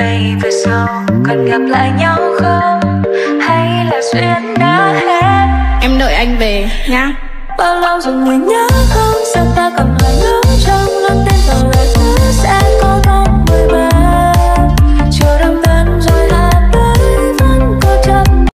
đây về sau còn gặp lại nhau không? Hay là duyên đã hết? Em đợi anh về nhá. Bao lâu rồi mới nhớ